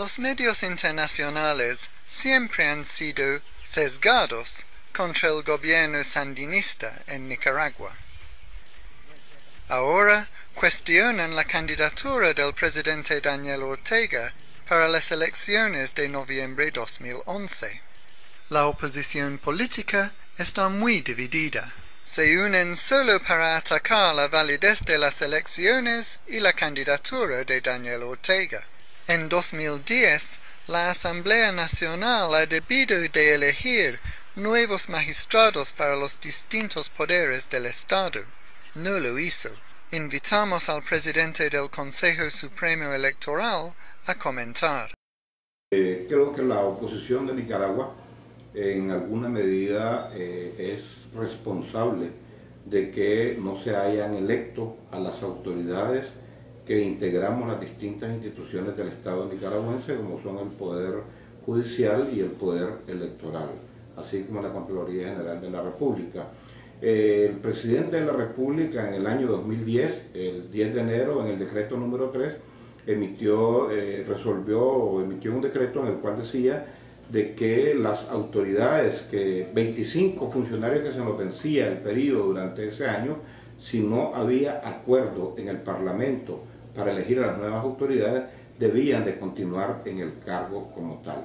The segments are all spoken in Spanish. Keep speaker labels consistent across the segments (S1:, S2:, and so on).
S1: Los medios internacionales siempre han sido sesgados contra el gobierno sandinista en Nicaragua. Ahora cuestionan la candidatura del presidente Daniel Ortega para las elecciones de noviembre 2011. La oposición política está muy dividida. Se unen solo para atacar la validez de las elecciones y la candidatura de Daniel Ortega. En 2010, la Asamblea Nacional ha debido de elegir nuevos magistrados para los distintos poderes del Estado. No lo hizo. Invitamos al presidente del Consejo Supremo Electoral a comentar.
S2: Eh, creo que la oposición de Nicaragua en alguna medida eh, es responsable de que no se hayan electo a las autoridades que integramos las distintas instituciones del Estado nicaragüense, como son el Poder Judicial y el Poder Electoral, así como la Contraloría General de la República. Eh, el presidente de la República en el año 2010, el 10 de enero, en el decreto número 3, emitió, eh, resolvió o emitió un decreto en el cual decía de que las autoridades, que 25 funcionarios que se nos vencía el periodo durante ese año, si no había acuerdo en el Parlamento para elegir a las nuevas autoridades, debían de continuar en el cargo como tal.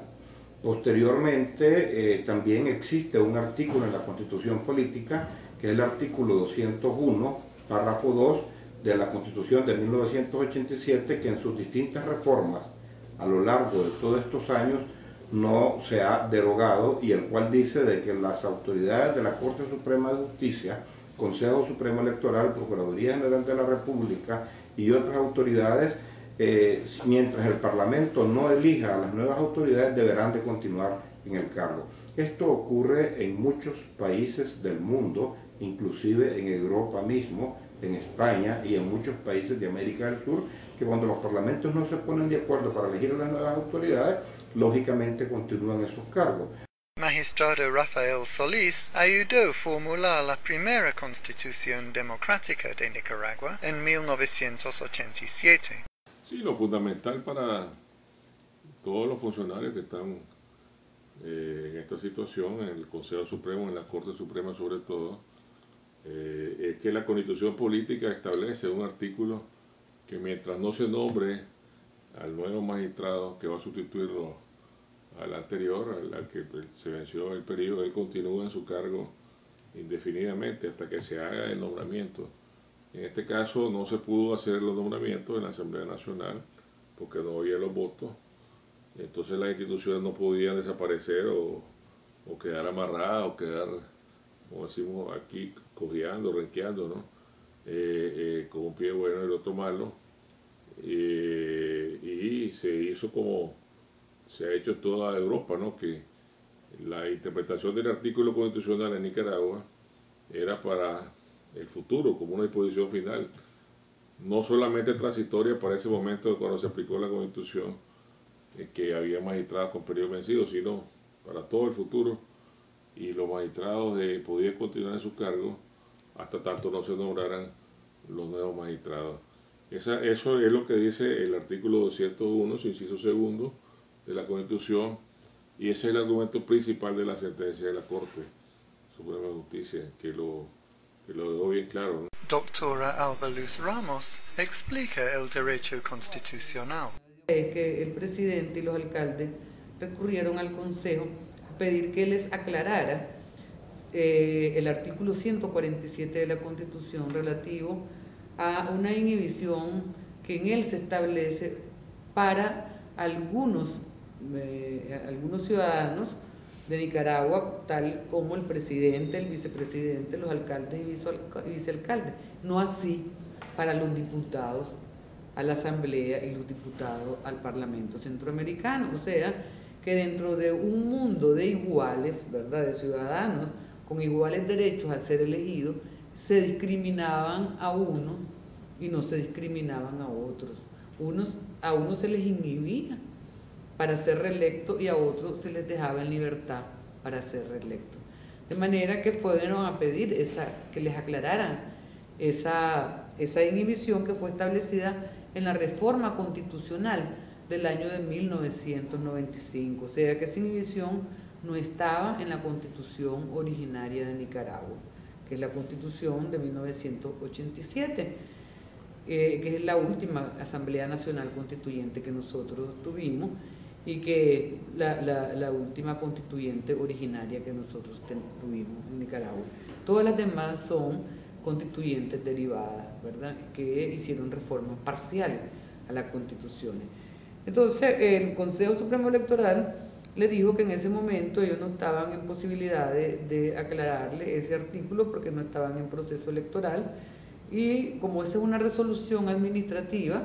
S2: Posteriormente, eh, también existe un artículo en la Constitución Política, que es el artículo 201, párrafo 2 de la Constitución de 1987, que en sus distintas reformas a lo largo de todos estos años no se ha derogado y el cual dice de que las autoridades de la Corte Suprema de Justicia, Consejo Supremo Electoral, Procuraduría General de la República y otras autoridades, eh, mientras el Parlamento no elija a las nuevas autoridades, deberán de continuar en el cargo. Esto ocurre en muchos países del mundo, inclusive en Europa mismo, en España y en muchos países de América del Sur, que cuando los parlamentos no se ponen de acuerdo para elegir a las nuevas autoridades, lógicamente continúan esos cargos.
S1: Magistrado Rafael Solís ayudó a formular la primera constitución democrática de Nicaragua en 1987.
S3: Sí, lo fundamental para todos los funcionarios que están eh, en esta situación, en el Consejo Supremo, en la Corte Suprema sobre todo, eh, es que la constitución política establece un artículo que mientras no se nombre al nuevo magistrado que va a sustituirlo al anterior, al, que se venció el periodo, él continúa en su cargo indefinidamente hasta que se haga el nombramiento. En este caso no se pudo hacer los nombramientos en la Asamblea Nacional porque no había los votos. Entonces las instituciones no podían desaparecer o, o quedar amarradas o quedar como decimos aquí, cojeando, renqueando, ¿no? Eh, eh, con un pie bueno y el otro malo. Eh, y se hizo como se ha hecho en toda Europa, ¿no? Que la interpretación del artículo constitucional en Nicaragua era para el futuro, como una disposición final, no solamente transitoria para ese momento cuando se aplicó la constitución, que había magistrados con periodo vencido, sino para todo el futuro y los magistrados de, podían continuar en su cargo hasta tanto no se nombraran los nuevos magistrados. Esa, eso es lo que dice el artículo 201, su inciso segundo de la Constitución, y ese es el argumento principal de la sentencia de la Corte Suprema de Justicia, que lo, que lo dejó bien claro.
S1: Doctora Alba Luz Ramos explica el derecho constitucional.
S4: Es que el presidente y los alcaldes recurrieron al Consejo pedir que les aclarara eh, el artículo 147 de la Constitución relativo a una inhibición que en él se establece para algunos, algunos ciudadanos de Nicaragua, tal como el presidente, el vicepresidente, los alcaldes y vicealcaldes. No así para los diputados a la Asamblea y los diputados al Parlamento Centroamericano. O sea, que dentro de un mundo de iguales, ¿verdad?, de ciudadanos con iguales derechos a ser elegidos, se discriminaban a unos y no se discriminaban a otros. A unos se les inhibía para ser reelecto y a otros se les dejaba en libertad para ser reelecto. De manera que fueron a pedir esa, que les aclararan esa, esa inhibición que fue establecida en la reforma constitucional del año de 1995, o sea que esa inhibición no estaba en la constitución originaria de Nicaragua, que es la constitución de 1987, eh, que es la última Asamblea Nacional Constituyente que nosotros tuvimos y que la, la, última constituyente originaria que nosotros tuvimos en Nicaragua. Todas las demás son constituyentes derivadas, ¿verdad? Que hicieron reformas parciales a las constituciones. Entonces, el Consejo Supremo Electoral le dijo que en ese momento ellos no estaban en posibilidad de, aclararle ese artículo porque no estaban en proceso electoral y como esa es una resolución administrativa,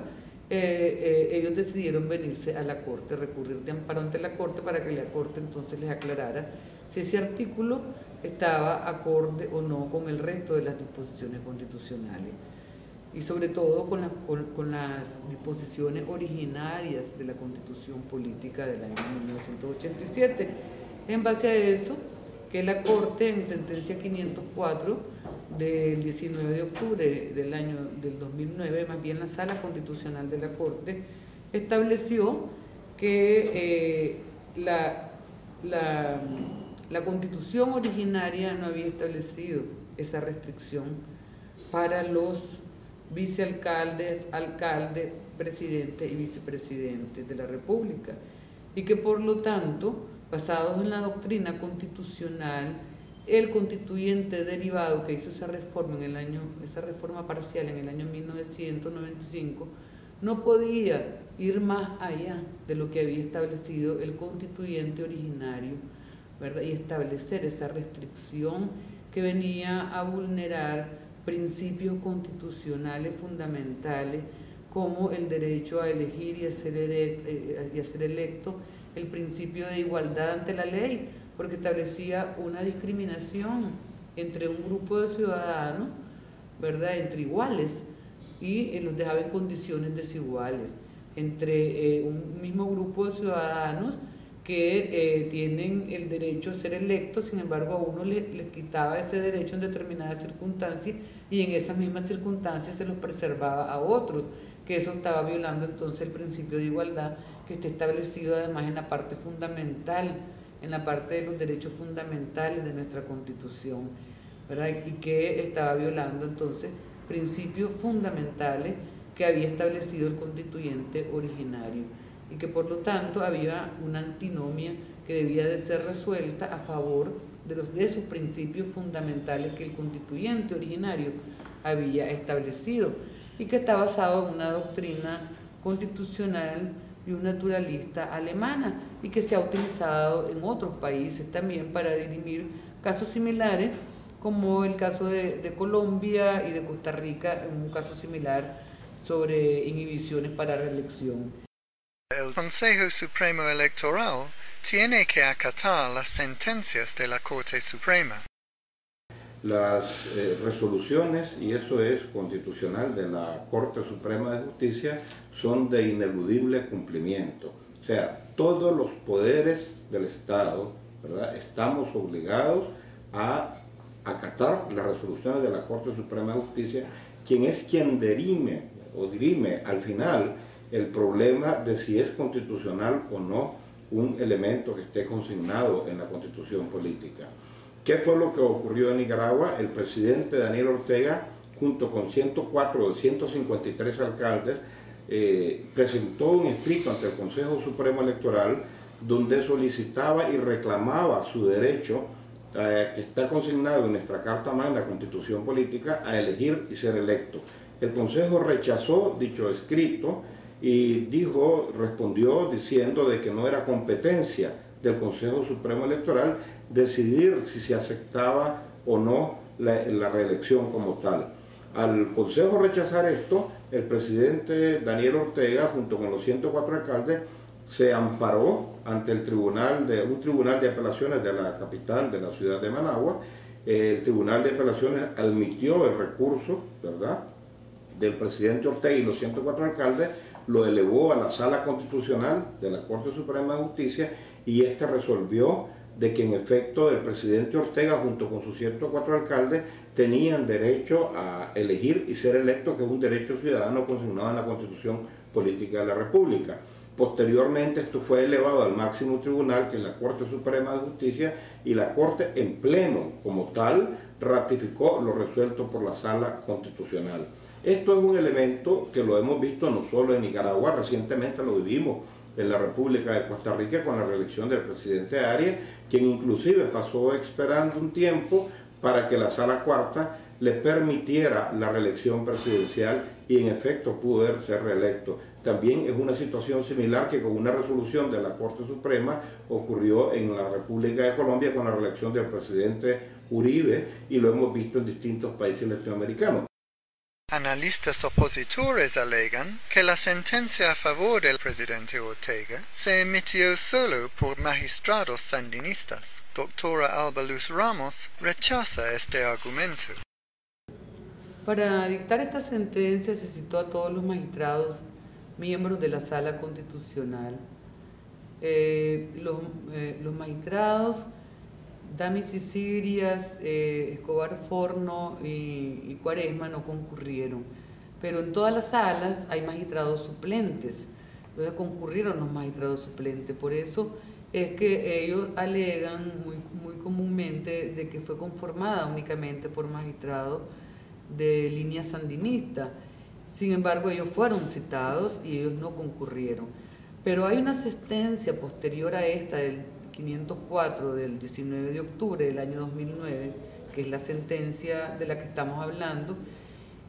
S4: eh, eh, ellos decidieron venirse a la Corte, recurrir de amparo ante la Corte para que la Corte entonces les aclarara si ese artículo estaba acorde o no con el resto de las disposiciones constitucionales y sobre todo con, con, las disposiciones originarias de la constitución política del año 1987. En base a eso, que la Corte en sentencia 504 del 19 de octubre del año del 2009, más bien la Sala Constitucional de la Corte, estableció que eh, la, la, la constitución originaria no había establecido esa restricción para los vicealcaldes, alcalde, presidente y vicepresidente de la República, y que por lo tanto, basados en la doctrina constitucional, el constituyente derivado que hizo esa reforma en el año, esa reforma parcial en el año 1995, no podía ir más allá de lo que había establecido el constituyente originario, ¿verdad? Y establecer esa restricción que venía a vulnerar principios constitucionales fundamentales como el derecho a elegir y a ser, eh, y a ser electo, el principio de igualdad ante la ley, porque establecía una discriminación entre un grupo de ciudadanos, ¿verdad?, entre iguales, y eh, los dejaba en condiciones desiguales, entre eh, un mismo grupo de ciudadanos que eh, tienen el derecho a ser electos, sin embargo a uno les, quitaba ese derecho en determinadas circunstancias y en esas mismas circunstancias se los preservaba a otros, que eso estaba violando entonces el principio de igualdad que está establecido además en la parte fundamental, en la parte de los derechos fundamentales de nuestra constitución, ¿verdad? y que estaba violando entonces principios fundamentales que había establecido el constituyente originario y que por lo tanto había una antinomia que debía de ser resuelta a favor de, los, de esos principios fundamentales que el constituyente originario había establecido y que está basado en una doctrina constitucional y un naturalista alemana y que se ha utilizado en otros países también para dirimir casos similares como el caso de, de Colombia y de Costa Rica, en un caso similar sobre inhibiciones para reelección.
S1: El Consejo Supremo Electoral tiene que acatar las sentencias de la Corte Suprema.
S2: Las eh, resoluciones, y eso es constitucional, de la Corte Suprema de Justicia son de ineludible cumplimiento. O sea, todos los poderes del Estado, ¿verdad? Estamos obligados a acatar las resoluciones de la Corte Suprema de Justicia, quien es quien dirime o dirime al final el problema de si es constitucional o no un elemento que esté consignado en la constitución política. ¿Qué fue lo que ocurrió en Nicaragua? El presidente Daniel Ortega, junto con 104 de 153 alcaldes, eh, presentó un escrito ante el Consejo Supremo Electoral donde solicitaba y reclamaba su derecho eh, que está consignado en nuestra Carta Magna, Constitución Política, a elegir y ser electo. El Consejo rechazó dicho escrito y dijo, respondió diciendo de que no era competencia del Consejo Supremo Electoral decidir si se aceptaba o no la, reelección como tal. Al Consejo rechazar esto, el presidente Daniel Ortega, junto con los 104 alcaldes, se amparó ante el tribunal de un tribunal de apelaciones de la capital de la ciudad de Managua. El tribunal de apelaciones admitió el recurso, ¿verdad?, del presidente Ortega y los 104 alcaldes lo elevó a la sala constitucional de la Corte Suprema de Justicia y éste resolvió de que en efecto el presidente Ortega junto con sus 104 alcaldes tenían derecho a elegir y ser electos, que es un derecho ciudadano consignado en la Constitución Política de la República. Posteriormente esto fue elevado al máximo tribunal, que es la Corte Suprema de Justicia, y la Corte en pleno como tal ratificó lo resuelto por la Sala Constitucional. Esto es un elemento que lo hemos visto no solo en Nicaragua, recientemente lo vivimos en la República de Costa Rica con la reelección del presidente Arias, quien inclusive pasó esperando un tiempo para que la Sala Cuarta le permitiera la reelección presidencial y en efecto pudo ser reelecto. También es una situación similar que con una resolución de la Corte Suprema ocurrió en la República de Colombia con la reelección del presidente Uribe y lo hemos visto en distintos países latinoamericanos.
S1: Analistas opositores alegan que la sentencia a favor del presidente Ortega se emitió solo por magistrados sandinistas. Doctora Alba Luz Ramos rechaza este argumento.
S4: Para dictar esta sentencia se citó a todos los magistrados miembros de la Sala Constitucional. Eh, eh, los magistrados Damis Sirias, eh, Escobar Forno y, Cuaresma no concurrieron, pero en todas las salas hay magistrados suplentes, entonces concurrieron los magistrados suplentes, por eso es que ellos alegan muy, muy comúnmente de que fue conformada únicamente por magistrados de línea sandinista. Sin embargo, ellos fueron citados y ellos no concurrieron. Pero hay una asistencia posterior a esta del 504 del 19 de octubre del año 2009, que es la sentencia de la que estamos hablando,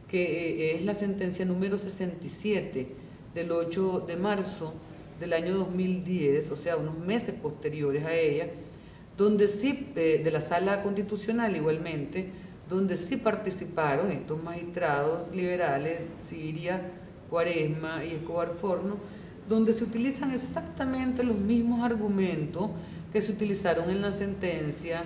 S4: que eh, es la sentencia número 67 del 8 de marzo del año 2010, o sea, unos meses posteriores a ella, donde sí, eh, de la sala constitucional igualmente, donde sí participaron estos magistrados liberales, Siria, Cuaresma y Escobar Forno, donde se utilizan exactamente los mismos argumentos que se utilizaron en la sentencia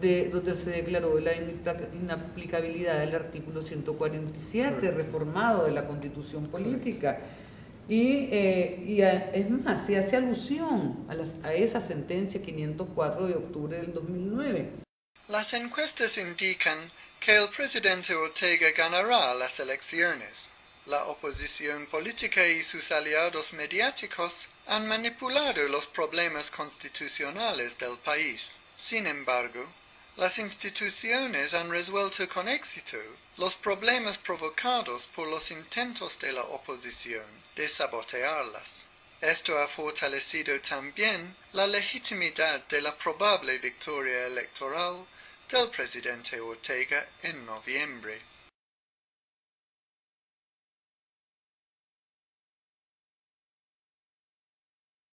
S4: de, donde se declaró la inaplicabilidad del artículo 147 reformado de la Constitución Política. Y, eh, es más, se hace alusión a, a esa sentencia 504 de octubre del 2009.
S1: Las encuestas indican que el presidente Ortega ganará las elecciones. La oposición política y sus aliados mediáticos han manipulado los problemas constitucionales del país. Sin embargo, las instituciones han resuelto con éxito los problemas provocados por los intentos de la oposición de sabotearlas. Esto ha fortalecido también la legitimidad de la probable victoria electoral del presidente Ortega en noviembre.